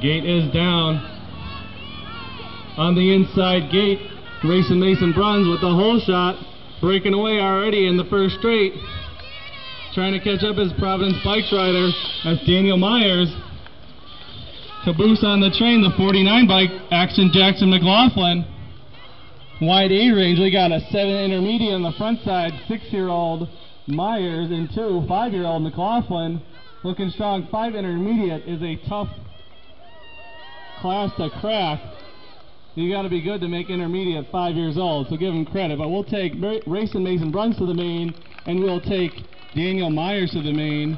Gate is down. On the inside gate, Grayson Mason Bruns with the hole shot, breaking away already in the first straight. Trying to catch up his Providence Bikes rider. That's Daniel Myers. Caboose on the train, the 49 bike, Action Jackson McLaughlin. Wide A range, we got a 7 intermediate on the front side, 6 year old Myers, and 2 5 year old McLaughlin. Looking strong, 5 intermediate is a tough class to crack. You got to be good to make intermediate at 5 years old, so give him credit. But we'll take Ra- Rayson Mason Bruns to the main, and we'll take Daniel Myers to the main.